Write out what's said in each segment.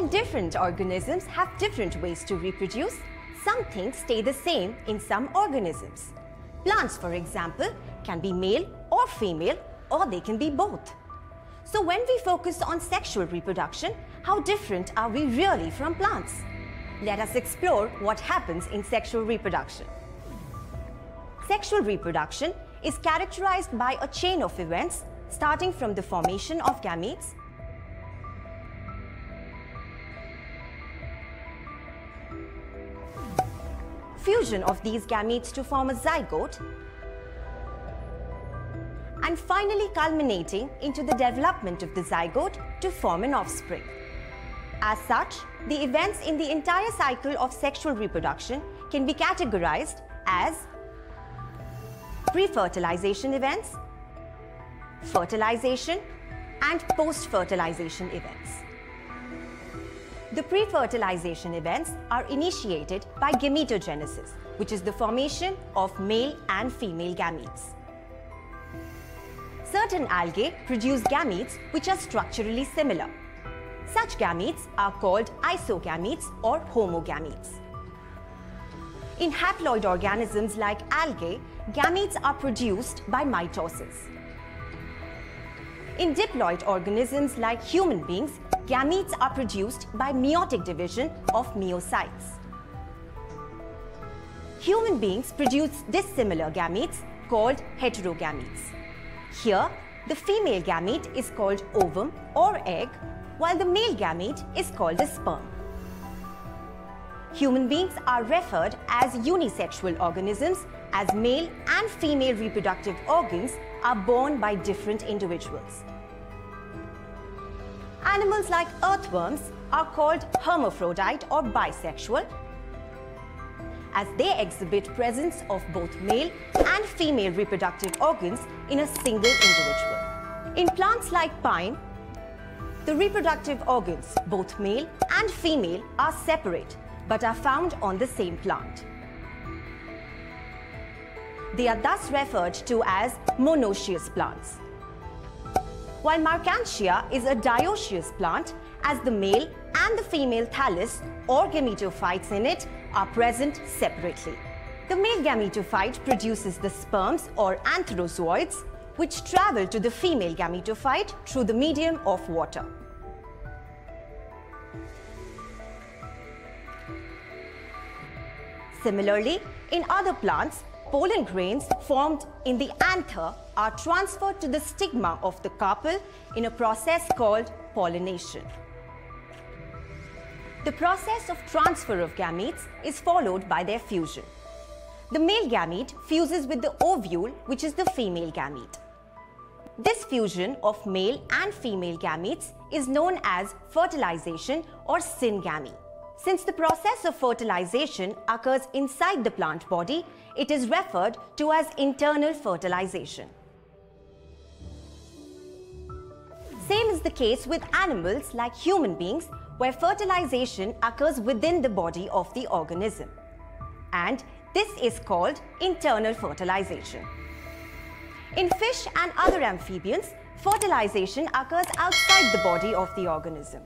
While different organisms have different ways to reproduce, some things stay the same in some organisms. Plants, for example, can be male or female, or they can be both. So when we focus on sexual reproduction, how different are we really from plants? Let us explore what happens in sexual reproduction. Sexual reproduction is characterized by a chain of events starting from the formation of gametes, fusion of these gametes to form a zygote, and finally culminating into the development of the zygote to form an offspring. As such, the events in the entire cycle of sexual reproduction can be categorized as pre-fertilization events, fertilization, and post-fertilization events. The pre-fertilization events are initiated by gametogenesis, which is the formation of male and female gametes. Certain algae produce gametes which are structurally similar. Such gametes are called isogametes or homogametes. In haploid organisms like algae, gametes are produced by mitosis. In diploid organisms like human beings, gametes are produced by meiotic division of meiocytes. Human beings produce dissimilar gametes called heterogametes. Here, the female gamete is called ovum or egg, while the male gamete is called a sperm. Human beings are referred as unisexual organisms as male and female reproductive organs are borne by different individuals. Animals like earthworms are called hermaphrodite or bisexual as they exhibit presence of both male and female reproductive organs in a single individual. In plants like pine, the reproductive organs, both male and female, are separate but are found on the same plant. They are thus referred to as monoecious plants. While Marchantia is a dioecious plant, as the male and the female thallus or gametophytes in it are present separately. The male gametophyte produces the sperms or antherozoids, which travel to the female gametophyte through the medium of water. Similarly, in other plants, pollen grains formed in the anther are transferred to the stigma of the carpel in a process called pollination. The process of transfer of gametes is followed by their fusion. The male gamete fuses with the ovule, which is the female gamete. This fusion of male and female gametes is known as fertilization or syngamy. Since the process of fertilization occurs inside the plant body, it is referred to as internal fertilization. Same is the case with animals like human beings where fertilization occurs within the body of the organism. And this is called internal fertilization. In fish and other amphibians, fertilization occurs outside the body of the organism.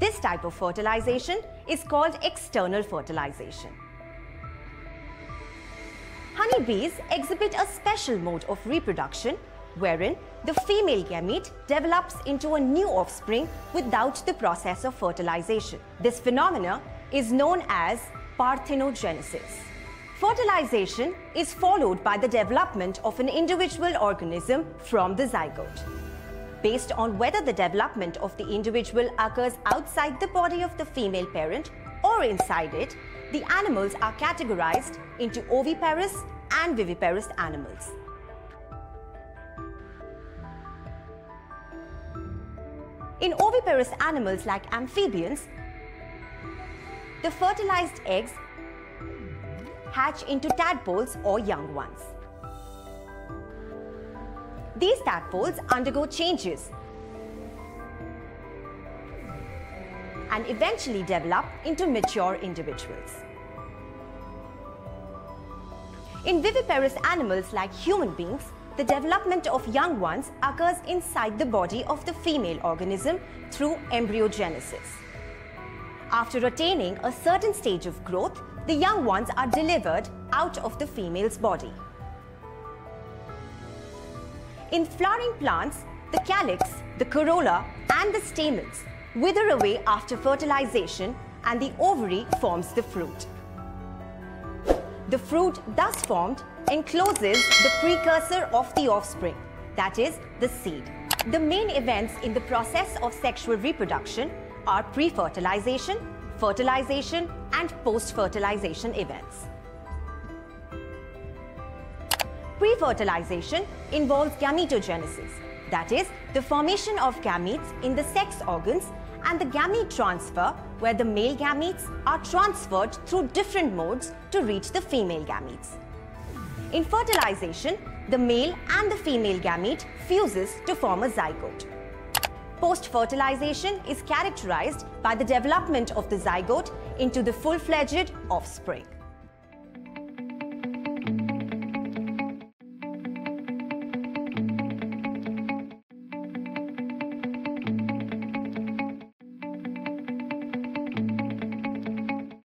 This type of fertilization is called external fertilization. Honeybees exhibit a special mode of reproduction wherein the female gamete develops into a new offspring without the process of fertilization. This phenomena is known as parthenogenesis. Fertilization is followed by the development of an individual organism from the zygote based on whether the development of the individual occurs outside the body of the female parent or inside it, the animals are categorized into oviparous and viviparous animals. In oviparous animals like amphibians, the fertilized eggs hatch into tadpoles or young ones. These tadpoles undergo changes and eventually develop into mature individuals. In viviparous animals like human beings, the development of young ones occurs inside the body of the female organism through embryogenesis. After attaining a certain stage of growth, the young ones are delivered out of the female's body. In flowering plants, the calyx, the corolla and the stamens wither away after fertilization and the ovary forms the fruit. The fruit thus formed encloses the precursor of the offspring, that is, the seed. The main events in the process of sexual reproduction are pre-fertilization, fertilization and post-fertilization events. Pre-fertilization involves gametogenesis, that is, the formation of gametes in the sex organs and the gamete transfer where the male gametes are transferred through different modes to reach the female gametes. In fertilization, the male and the female gamete fuses to form a zygote. Post-fertilization is characterized by the development of the zygote into the full-fledged offspring.